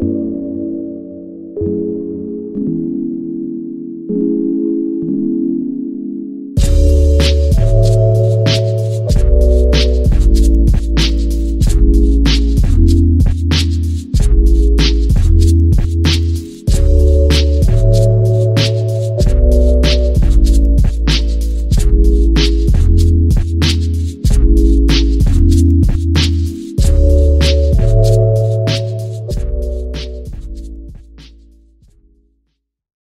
you